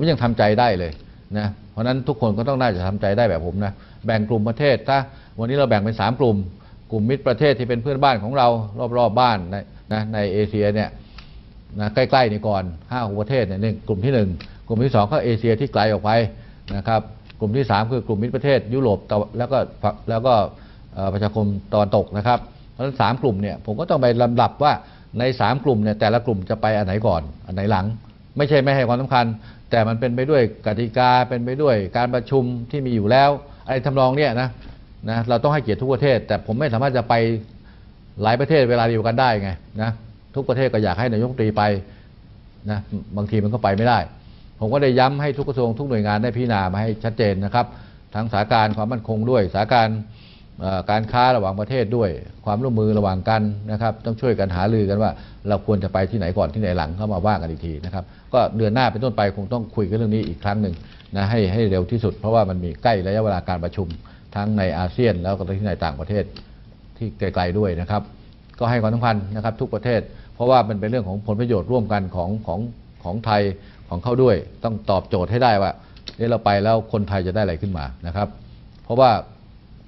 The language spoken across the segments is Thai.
ผมยังทำใจได้เลยนะเพราะนั้นทุกคนก็ต้องน่าจะทำใจได้แบบผมนะแบ่งกลุ่มประเทศถ้าวันนี้เราแบ่งเป็นสามกลุ่ม กลุ่มมิตรประเทศที่เป็นเพื่อนบ้านของเรารอบๆบ้านในนะในเอเชียเนี่ยนะใกล้ๆนี่ก่อนห้าหประเทศเนี่ยหนึ่งกลุ่มที่หนึ่งกลุ่มที่สองก็เอเชียที่ไกลออกไปนะครับกลุ่มที่สามคือกลุ่มมิตรประเทศยุโรปแล้วก็แล้วก็ประชาคมตะวันตกนะครับ เพราะฉะนั้นสามกลุ่มเนี่ยผมก็ต้องไปลำดับว่าในสามกลุ่มเนี่ยแต่ละกลุ่มจะไปอันไหนก่อนอันไหนหลัง ไม่ใช่ไม่ให้ความสำคัญ แต่มันเป็นไปด้วยกติกาเป็นไปด้วยการประชุมที่มีอยู่แล้วอะไรทำนองเนี่ยนะนะเราต้องให้เกียรติทุกประเทศ แต่ผมไม่สามารถจะไปหลายประเทศเวลาเดียวกันได้ไงนะทุกประเทศก็อยากให้นายกรัฐมนตรีไปนะบางทีมันก็ไปไม่ได้ ผมก็ได้ย้ำให้ทุกกระทรวงทุกหน่วยงานได้พิจารณามาให้ชัดเจนนะครับ ทั้งสาการความมั่นคงด้วยสาการ การค้าระหว่างประเทศด้วย ความร่วมมือระหว่างกันนะครับ ต้องช่วยกันหารือกันว่า เราควรจะไปที่ไหนก่อนที่ไหนหลังเข้ามาว่ากันอีกทีนะครับ ก็เดือนหน้าเป็นต้นไปคงต้องคุยกันเรื่องนี้อีกครั้งหนึ่งนะให้ให้เร็วที่สุดเพราะว่ามันมีใกล้ระยะเวลาการประชุม ทั้งในอาเซียนแล้วก็ที่ในต่างประเทศที่ไกลๆด้วยนะครับ ก็ให้ความสำคัญนะครับทุกประเทศ เพราะว่ามันเป็นเรื่องของผลประโยชน์ร่วมกันของของของไทยของเขาด้วย ต้องตอบโจทย์ให้ได้ว่าเอ๊ะเราไปแล้วคนไทยจะได้อะไรขึ้นมานะครับ เพราะว่า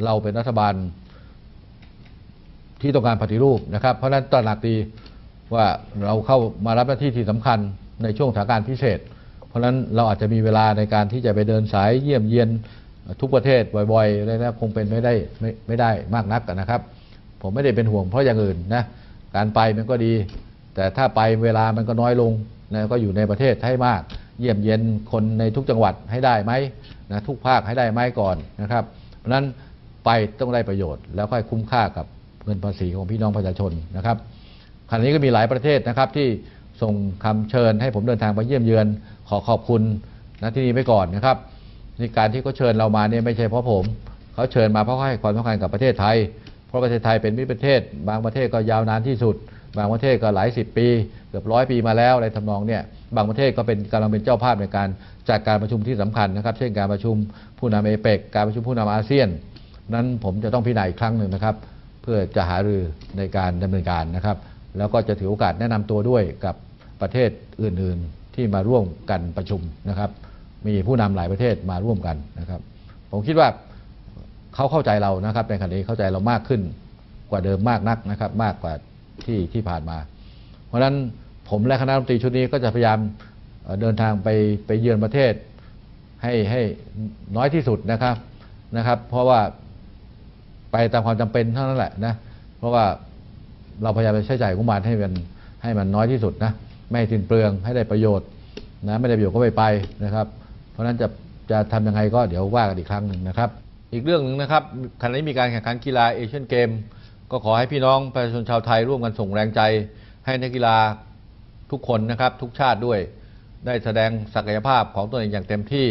เราเป็นรัฐบาลที่ต้องการปฏิรูปนะครับ เพราะนั้นตระหนักดีว่าเราเข้ามารับหน้าที่ที่สำคัญในช่วงสถานการณ์พิเศษ เพราะฉะนั้นเราอาจจะมีเวลาในการที่จะไปเดินสายเยี่ยมเยียนทุกประเทศบ่อยๆอะไรนะคงเป็นไม่ได้ไม่ไม่ได้มากนักนะครับ ผมไม่ได้เป็นห่วงเพราะอย่างอื่นนะการไปมันก็ดี แต่ถ้าไปเวลามันก็น้อยลงนะก็อยู่ในประเทศให้มาก เยี่ยมเยียนคนในทุกจังหวัดให้ได้ไหมนะทุกภาคให้ได้ไหมก่อนนะครับ เพราะฉะนั้น ไปต้องได้ประโยชน์ แล้วค่อยคุ้มค่ากับเงินภาษีของพี่น้องประชาชนนะครับขณะนี้ก็มีหลายประเทศนะครับที่ส่งคำเชิญให้ผมเดินทางไปเยี่ยมเยือน ขอขอบคุณนะที่นี่ไปก่อนนะครับนี่การที่เขาเชิญเรามาเนี่ยไม่ใช่เพราะผม เขาเชิญมาเพราะให้ความสำคัญกับประเทศไทย เพราะประเทศไทยเป็นมิตรประเทศ บางประเทศก็ยาวนานที่สุด บางประเทศก็หลายสิบปี เกือบร้อยปีมาแล้วอะไรทำนองเนี่ยบางประเทศก็เป็นกำลังเป็นเจ้าภาพในการจัดการประชุมที่สำคัญนะครับ เช่นการประชุมผู้นำเอเปกการประชุมผู้นำอาเซียน นั้นผมจะต้องพิจารณาอีกครั้งหนึ่งนะครับ เพื่อจะหารือในการดำเนินการนะครับ แล้วก็จะถือโอกาสแนะนำตัวด้วยกับประเทศอื่น ๆ ที่มาร่วมกันประชุมนะครับ มีผู้นำหลายประเทศมาร่วมกันนะครับ ผมคิดว่าเขาเข้าใจเรานะครับในขณะนี้เข้าใจเรามากขึ้นกว่าเดิมมากนักนะครับ มากกว่าที่ที่ผ่านมา เพราะฉะนั้นผมและคณะรัฐมนตรีชุดนี้ก็จะพยายามเดินทางไปไปเยือนประเทศให้ให้น้อยที่สุดนะครับนะครับ เพราะว่า ไปตามความจำเป็นเท่านั้นแหละนะเพราะว่าเราพยายามจะใช้จ่ายงบประมาณให้มันให้มันน้อยที่สุดนะไม่ให้สิ้นเปลืองให้ได้ประโยชน์นะไม่ได้ประโยชน์ก็ไม่ไปนะครับ เพราะฉะนั้นจะจะทำยังไงก็เดี๋ยวว่ากันอีกครั้งหนึ่งนะครับ อีกเรื่องหนึ่งนะครับขณะนี้มีการแข่งขันกีฬาเอเชียนเกมก็ขอให้พี่น้องประชาชนชาวไทยร่วมกันส่งแรงใจ ให้นักกีฬาทุกคนนะครับทุกชาติด้วย ได้แสดงศักยภาพของตัวเองอย่างเต็มที่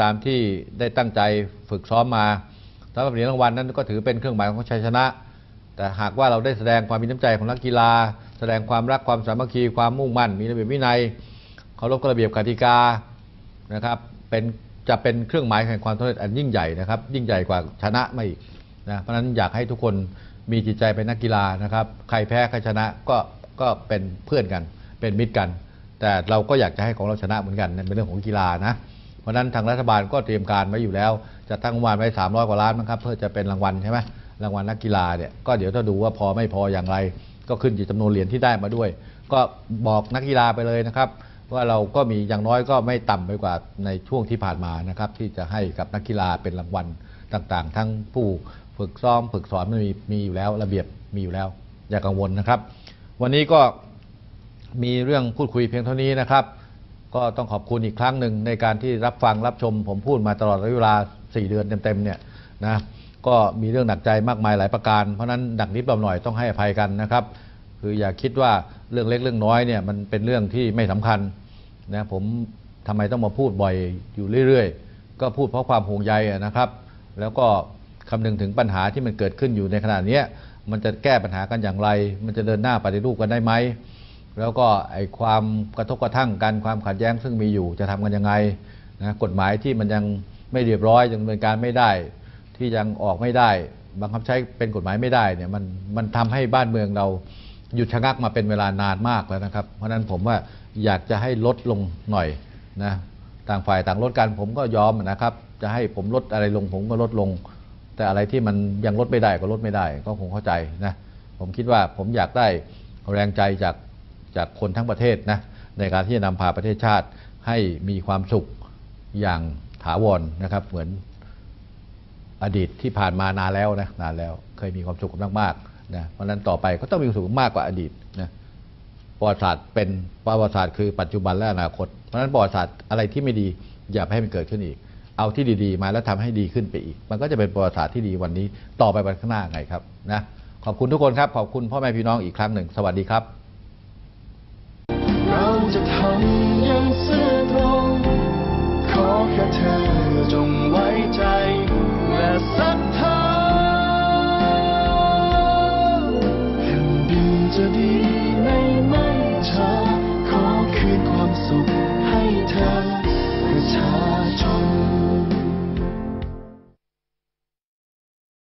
ตามที่ได้ตั้งใจฝึกซ้อมมา สำหรับเหรียญรางวัลนั้นก็ถือเป็นเครื่องหมายของชัยชนะ แต่หากว่าเราได้แสดงความมีน้ำใจของนักกีฬา แสดงความรักความสามัคคีความมุ่งมั่น มีระเบียบวินัยเคารพกฎระเบียบกติกานะครับเป็นจะเป็นเครื่องหมายแห่งความสำเร็จอันยิ่งใหญ่นะครับยิ่งใหญ่กว่าชนะมาอีกนะเพราะฉะนั้นอยากให้ทุกคนมีจิตใจเป็นนักกีฬานะครับ ใครแพ้ใครชนะก็ก็เป็นเพื่อนกัน เป็นมิตรกัน แต่เราก็อยากจะให้ของเราชนะเหมือนกันนั่นเป็นเรื่องของกีฬานะ เพราะนั้นทางรัฐบาลก็เตรียมการไว้อยู่แล้ว จะตั้งงบประมาณไว้300 กว่าล้านมั้งครับเพื่อจะเป็นรางวัลใช่ไหมรางวัลนักกีฬาเนี่ยก็เดี๋ยวถ้าดูว่าพอไม่พออย่างไร ก็ขึ้นอยู่จำนวนเหรียญที่ได้มาด้วย ก็บอกนักกีฬาไปเลยนะครับ ว่าเราก็มีอย่างน้อยก็ไม่ต่ำไปกว่าในช่วงที่ผ่านมานะครับที่จะให้กับนักกีฬาเป็นรางวัลต่างๆ ทั้งผู้ฝึกซ้อมฝึกสอนมันมีมีอยู่แล้วระเบียบมีอยู่แล้ว อย่ากังวลนะครับ วันนี้ก็มีเรื่องพูดคุยเพียงเท่านี้นะครับ ก็ต้องขอบคุณอีกครั้งหนึ่งในการที่รับฟังรับชม ผมพูดมาตลอดระยะเวลา 4 เดือนเต็มๆเนี่ยนะก็มีเรื่องหนักใจมากมายหลายประการ เพราะนั้นดักนิดเบาหน่อยต้องให้อภัยกันนะครับ คืออย่าคิดว่าเรื่องเล็กเรื่องน้อยเนี่ยมันเป็นเรื่องที่ไม่สำคัญนะผมทำไมต้องมาพูดบ่อยอยู่เรื่อยๆ ก็พูดเพราะความห่วงใยนะครับ แล้วก็คำนึงถึงปัญหาที่มันเกิดขึ้นอยู่ในขณะนี้มันจะแก้ปัญหากันอย่างไร มันจะเดินหน้าปฏิรูปกันได้ไหม แล้วก็ไอ้ความกระทบกระทั่งกันความขัดแย้งซึ่งมีอยู่จะทำกันยังไงนะกฎหมายที่มันยังไม่เรียบร้อยยังดำเนินการไม่ได้ ที่ยังออกไม่ได้บังคับใช้เป็นกฎหมายไม่ได้เนี่ยมันมันทำให้บ้านเมืองเราหยุดชะงักมาเป็นเวลานานมากแล้วนะครับ เพราะฉะนั้นผมว่าอยากจะให้ลดลงหน่อยนะต่างฝ่ายต่างลดกันผมก็ยอมนะครับ จะให้ผมลดอะไรลงผมก็ลดลง แต่อะไรที่มันยังลดไม่ได้ก็ลดไม่ได้ ก็คงเข้าใจนะผมคิดว่าผมอยากได้แรงใจจาก จากคนทั้งประเทศนะในการที่จะนำพาประเทศชาติให้มีความสุขอย่างถาวรนะครับ เหมือนอดีตที่ผ่านมานานแล้วนะนานแล้วเคยมีความสุขมากๆนะเพราะนั้นต่อไปก็ต้องมีความสุขมากกว่าอดีตนะประวัติศาสตร์เป็นประวัติศาสตร์คือปัจจุบันและอนาคต เพราะฉะนั้นประวัติศาสตร์อะไรที่ไม่ดีอย่าไปให้มันเกิดขึ้นอีก เอาที่ดีๆ มาแล้วทำให้ดีขึ้นไปอีก มันก็จะเป็นประวัติศาสตร์ที่ดีวันนี้ต่อไปวันข้างหน้าไงครับนะขอบคุณทุกคนครับขอบคุณพ่อแม่พี่น้องอีกครั้งหนึ่ง สวัสดีครับ จะดีในไม่ช้ขอคืนความสุขให้เธอประชาชน